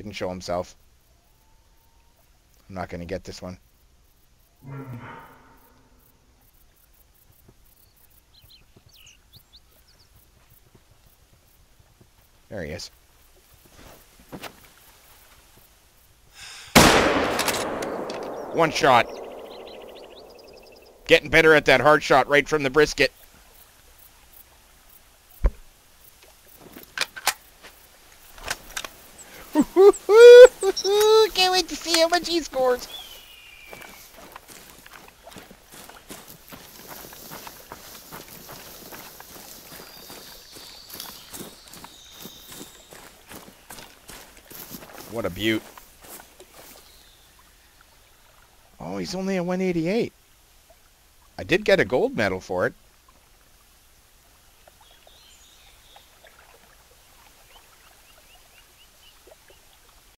Didn't show himself. I'm not going to get this one. There he is. One shot. Getting better at that hard shot right from the brisket. Can't wait to see how much he scores. What a beaut. Oh, he's only a 188. I did get a gold medal for it.